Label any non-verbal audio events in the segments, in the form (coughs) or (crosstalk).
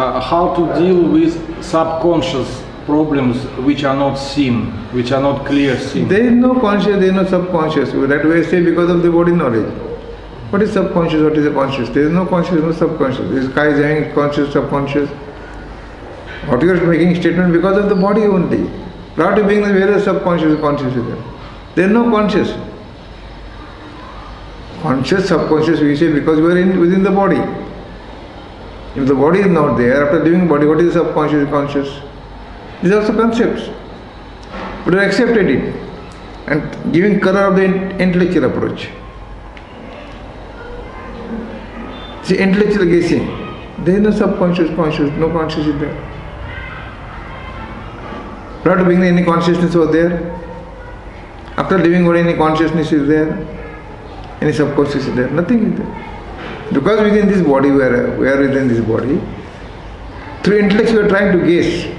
Uh, how to deal with subconscious problems which are not seen, which are not clear seen. There is no conscious, there is no subconscious. That way I say because of the body knowledge. What is subconscious, what is the conscious? There is no conscious, no subconscious. This guy is having conscious, subconscious. What you are making statement because of the body only. Prior to being various subconscious, conscious is there? There is no conscious. Conscious, subconscious we say because we are in within the body. If the body is not there, after leaving body, what is the subconscious, conscious? These are also concepts. But we accepted it and giving color of the intellectual approach. See, intellectual guessing. There is no subconscious, conscious, no conscious is there. Prior to being any consciousness was there. After leaving body, any consciousness is there. Any subconscious is there. Nothing is there. Because within this body, we are, we are within this body, through intellect we are trying to guess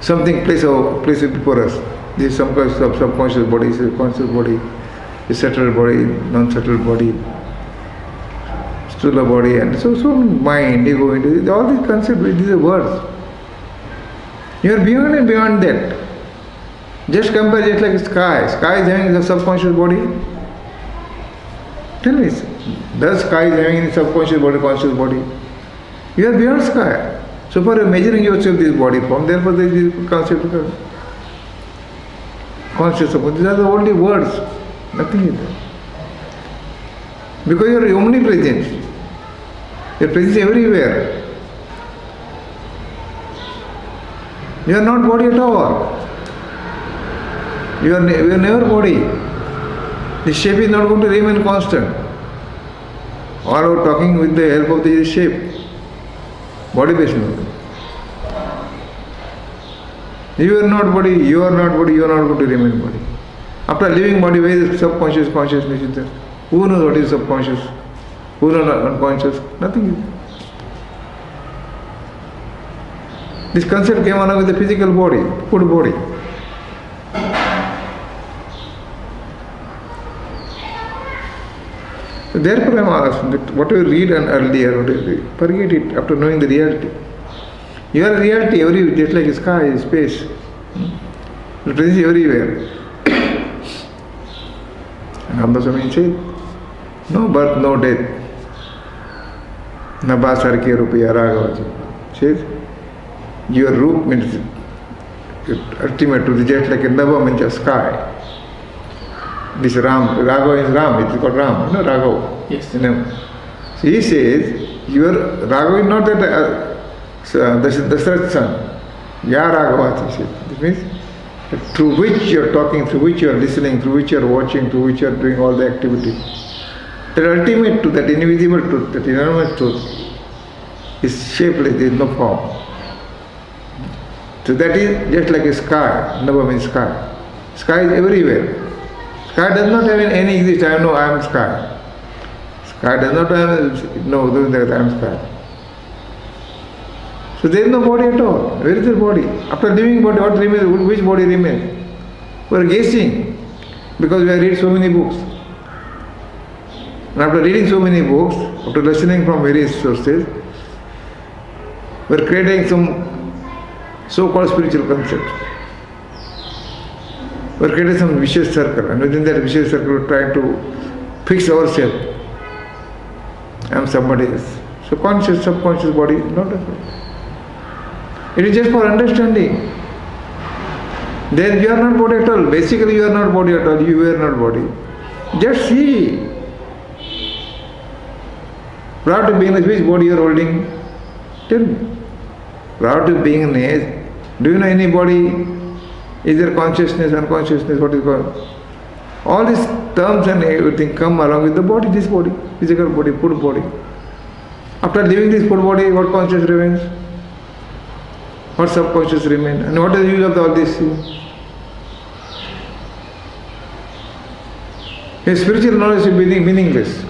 something place our place before us. This is some kind of subconscious body, is a conscious body, a settled body, non-settled body, stula body, and so so mind, ego, into all these concepts, these are words. You are beyond and beyond that. Just compare just like sky. Sky is having a subconscious body. Tell me, does sky is having any subconscious body, conscious body? You are beyond sky. So far you are measuring yourself this body form, therefore there is this concept of conscious subconscious. These are the only words, nothing is there. Because you are omnipresent. Your presence everywhere. You are not body at all. You are, ne- you are never body. The shape is not going to remain constant. All our talking with the help of the shape, body based. You are not body, you are not body, you are not going to remain body. After leaving body, where is subconscious consciousness is there? Who knows what is subconscious? Who knows unconscious? Nothing is there. This concept came along with the physical body, food body. Therefore, I am asking that whatever read and earlier, forget it after knowing the reality. You are reality every just like sky, space. Presence is everywhere. and Rambha Swami said, no birth, no death. Nabha sarkya rupiya raghavaji. Says, your root means ultimate to the just like a Nabha means a sky. This Ram, Raghava is Ram, it's called Ram, you know Raghava. Yes. You know. So he says, your Raghava is not that uh, uh, Dasharatha's son. Ya Raghava, he says. This means through which you are talking, through which you are listening, through which you are watching, through which you are doing all the activity. That ultimate truth, that invisible truth, that enormous truth is shapeless, there is no form. So that is just like a sky, Nava means sky. Sky is everywhere. Sky does not have any exist, I know I am sky. Sky does not have, no, that I am sky. So there is no body at all. Where is the body? After leaving body, what remains? Which body remains? We are guessing because we have read so many books. And after reading so many books, after listening from various sources, we are creating some so-called spiritual concepts. We are creating some vicious circle, and within that vicious circle, we are trying to fix ourselves. I am somebody else. So conscious, subconscious body is not all. It is just for understanding. Then you are not body at all. Basically, you are not body at all. You are not body. Just see. Prior to being which body you are holding? Tell me. Prior to being a. do you know any body? Is there consciousness, unconsciousness? What is called? All these terms and everything come along with the body, this body, physical body, food body. After leaving this food body, what conscious remains? What subconscious remains? And what is the use of all this? Spiritual knowledge is meaning- meaningless.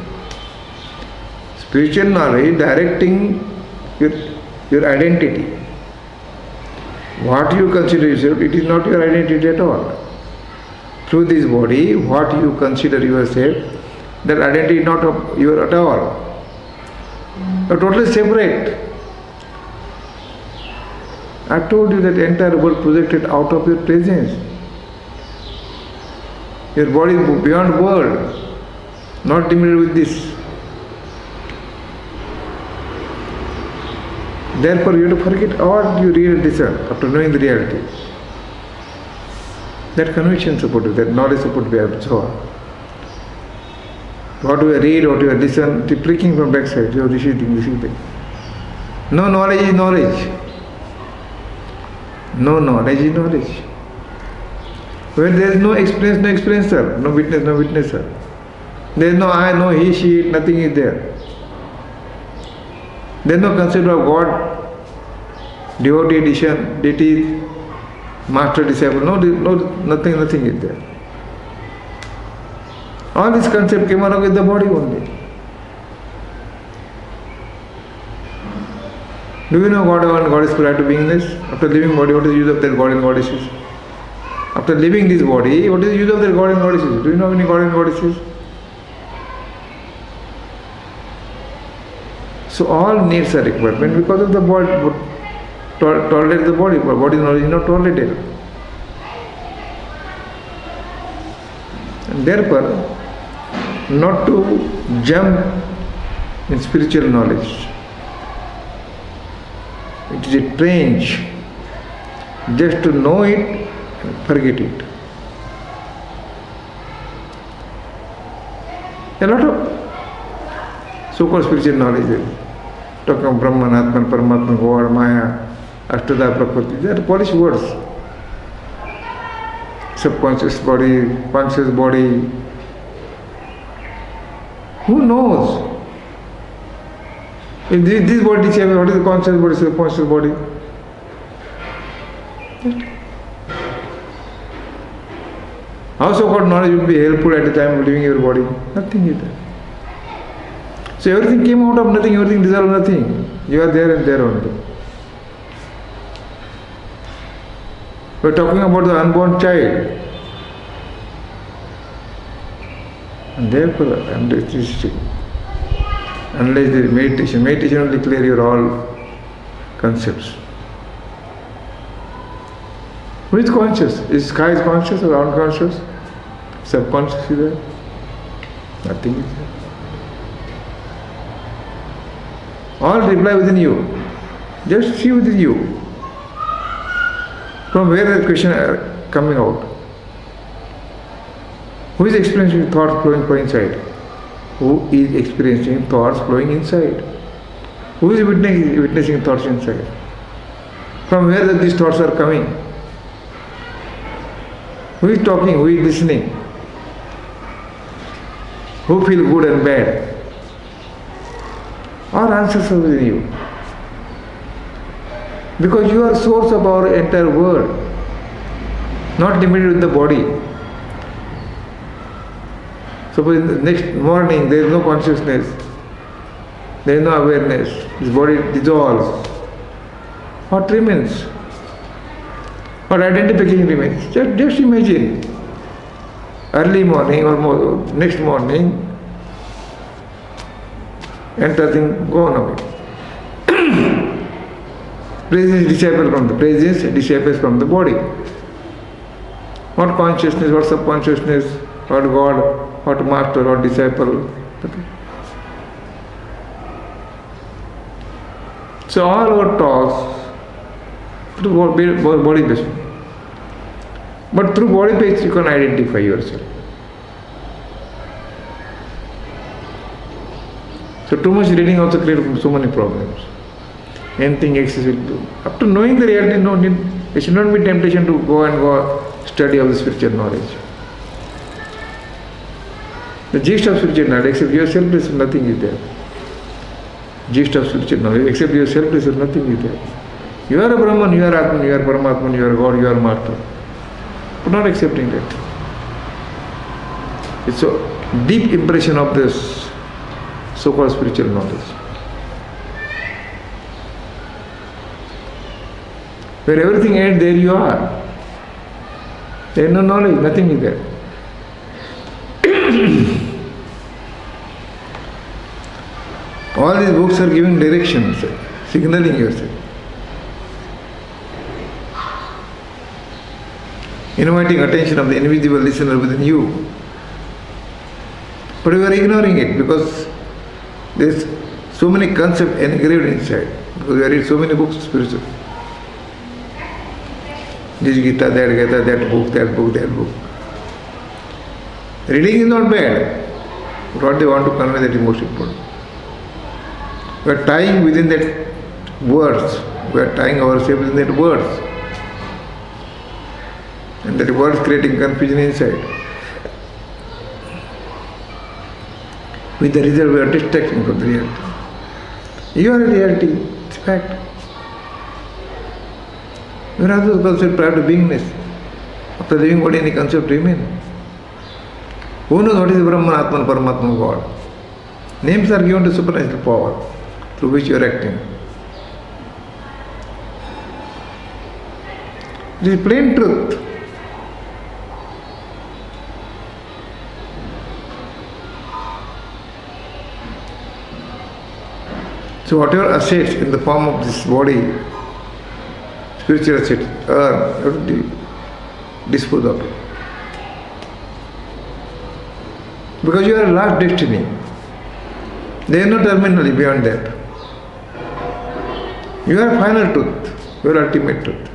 Spiritual knowledge directing your, your identity. What you consider yourself, it is not your identity at all. Through this body, what you consider yourself, that identity is not of your at all. You are totally separate. I told you that entire world projected out of your presence. Your body is beyond world, not limited with this. Therefore, you have to forget all you really discern after knowing the reality. That conviction supported, that knowledge supported we absorb. What do we read, what we listen, the pricking from backside, you are receiving, receiving. No knowledge is knowledge. No knowledge is knowledge. When there is no experience, no experiencer, no witness, no witnesser. There is no I, no he, she, nothing is there. There is no concept of God, devotee, edition, deity, master, disciple. No, no, nothing, nothing is there. All this concept came along with the body only. Do you know God and God is prior to beingness? After leaving body, what is the use of their God and goddesses? After leaving this body, what is the use of their God and goddesses? Do you know any God and goddesses? So all needs are required. When because of the body, to- tolerate the body, but body knowledge is not tolerated. And therefore, not to jump in spiritual knowledge. It is a strange. Just to know it, forget it. A lot of so-called spiritual knowledge, talking of Brahman, Atman, Paramatman, God, Maya, Ashtada, Prakriti, they are polished words. Subconscious body, conscious body. Who knows? If this, this body changes, what is the conscious body, subconscious body? How so-called knowledge will be helpful at the time of leaving your body? Nothing is there. So everything came out of nothing, everything dissolved nothing. You are there and there only. We are talking about the unborn child. And therefore, this, unless there is meditation, meditation will clear your all concepts. Who is conscious? Is sky is conscious or unconscious? Subconscious is there? Nothing is there. All reply within you. Just see within you. From where the question are coming out? Who is experiencing thoughts flowing from inside? Who is experiencing thoughts flowing inside? Who is witnessing, witnessing thoughts inside? From where the- these thoughts are coming? Who is talking? Who is listening? Who feel good and bad? All answers are within you. Because you are source of our entire world, not limited with the body. Suppose next morning there is no consciousness, there is no awareness, this body dissolves. What remains? What identification remains? Just, just imagine. Early morning or next morning, entire thing gone away. Presence disciple from the presence, disciples from the body. What consciousness, what subconsciousness, what God, what master, what disciple. So all our talks through body body based. But through body based you can identify yourself. So too much reading also creates so many problems. Anything excessive. After knowing the reality, no there should not be temptation to go and go study of the spiritual knowledge. The gist of spiritual knowledge, except yourself, is nothing is there. Gist of spiritual knowledge, except yourself, is nothing is there. You are a Brahman, you are Atman, you are Paramatman, you are God, you are Master. But not accepting that. It's a deep impression of this so-called spiritual knowledge. Where everything ends, there you are. There is no knowledge, nothing is there. (coughs) All these books are giving directions, signaling yourself. Inviting attention of the invisible listener within you. But we are ignoring it because there's so many concepts engraved inside. Because we read so many books spiritual. This Gita, that Gita, that book, that book, that book. Reading is not bad. What they want to convey that is most important. We are tying within that words. We are tying ourselves within that words. And that words creating confusion inside. With the result we are distracting from the reality. You are reality, it's fact. Those concepts prior to beingness? After living body any concept remain? Who knows what is Brahman, Atman, Paramatma, God? Names are given to supernatural power through which you are acting. It is plain truth. So whatever assets in the form of this body, spiritual have to dispose of it. Because you are last destiny. There is no terminal beyond that. You are final truth, your ultimate truth.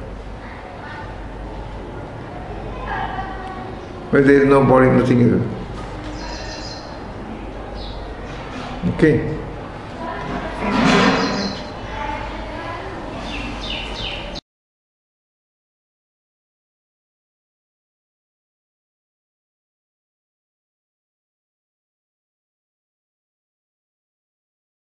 Where there is no body, nothing is. Okay.